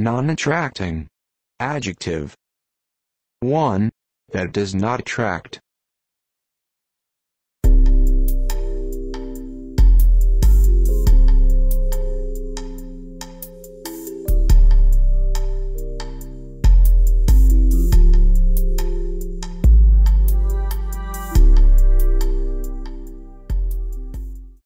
Non-attracting. Adjective. 1. That does not attract.